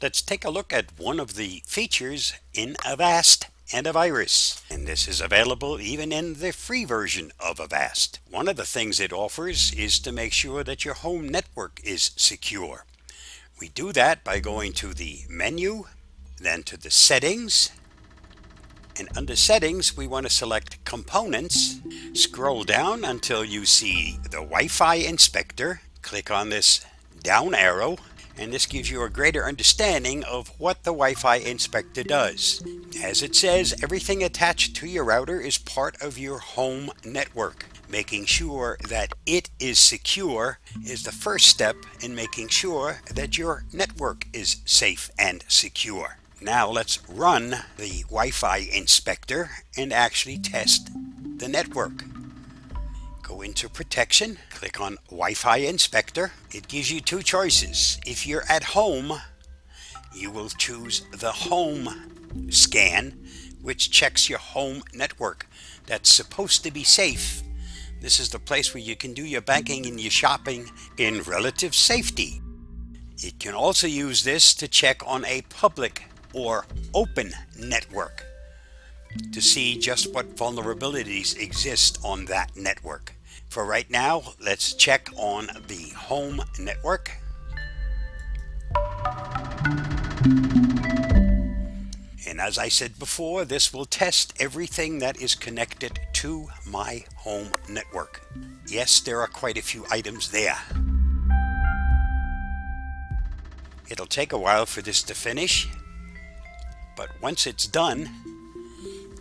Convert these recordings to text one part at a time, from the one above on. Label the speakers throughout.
Speaker 1: Let's take a look at one of the features in Avast antivirus. And this is available even in the free version of Avast. One of the things it offers is to make sure that your home network is secure. We do that by going to the menu, then to the settings, and under settings we want to select components. Scroll down until you see the Wi-Fi inspector. Click on this down arrow and this gives you a greater understanding of what the Wi-Fi inspector does. As it says, everything attached to your router is part of your home network. Making sure that it is secure is the first step in making sure that your network is safe and secure. Now let's run the Wi-Fi inspector and actually test the network. Go into protection, click on Wi-Fi inspector. It gives you two choices. If you're at home, you will choose the home scan, which checks your home network. That's supposed to be safe. This is the place where you can do your banking and your shopping in relative safety. It can also use this to check on a public or open network to see just what vulnerabilities exist on that network. For right now, let's check on the home network. And as I said before, this will test everything that is connected to my home network. Yes, there are quite a few items there. It'll take a while for this to finish, but once it's done,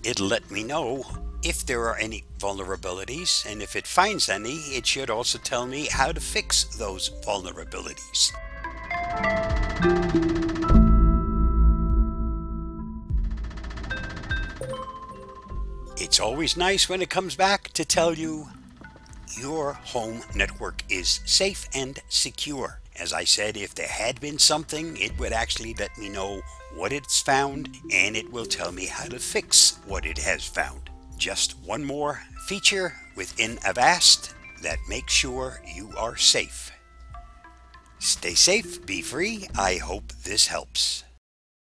Speaker 1: it'll let me know if there are any vulnerabilities, and if it finds any, it should also tell me how to fix those vulnerabilities. It's always nice when it comes back to tell you your home network is safe and secure. As I said, if there had been something, it would actually let me know what it's found and it will tell me how to fix what it has found. Just one more feature within Avast that makes sure you are safe. Stay safe, be free. I hope this helps.